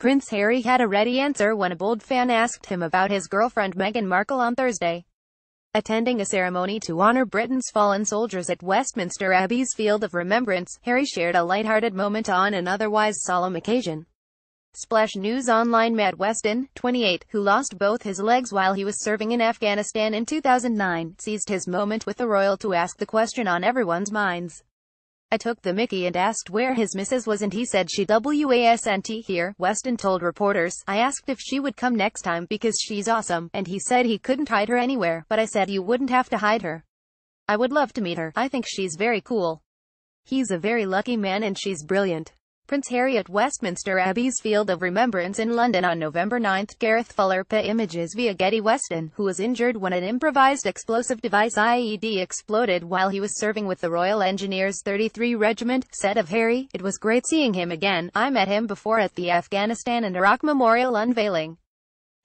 Prince Harry had a ready answer when a bold fan asked him about his girlfriend Meghan Markle on Thursday. Attending a ceremony to honor Britain's fallen soldiers at Westminster Abbey's Field of Remembrance, Harry shared a light-hearted moment on an otherwise solemn occasion. Splash News Online Matt Weston, 28, who lost both his legs while he was serving in Afghanistan in 2009, seized his moment with the royal to ask the question on everyone's minds. I took the mickey and asked where his missus was and he said she wasn't here, Weston told reporters. I asked if she would come next time because she's awesome, and he said he couldn't hide her anywhere, but I said you wouldn't have to hide her. I would love to meet her. I think she's very cool. He's a very lucky man and she's brilliant. Prince Harry at Westminster Abbey's Field of Remembrance in London on November 9. Gareth Fuller PA Images via Getty Weston, who was injured when an improvised explosive device IED exploded while he was serving with the Royal Engineers 33 Regiment, said of Harry, It was great seeing him again, I met him before at the Afghanistan and Iraq Memorial unveiling.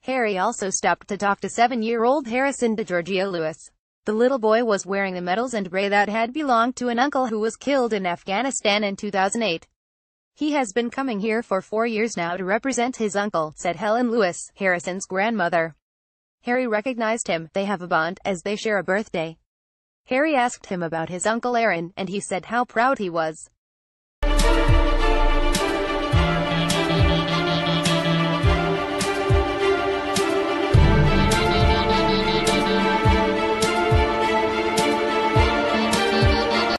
Harry also stopped to talk to seven-year-old Harrison DeGiorgio Lewis. The little boy was wearing the medals and ray that had belonged to an uncle who was killed in Afghanistan in 2008. He has been coming here for four years now to represent his uncle, said Helen Lewis, Harrison's grandmother. Harry recognized him, they have a bond, as they share a birthday. Harry asked him about his uncle Aaron, and he said how proud he was.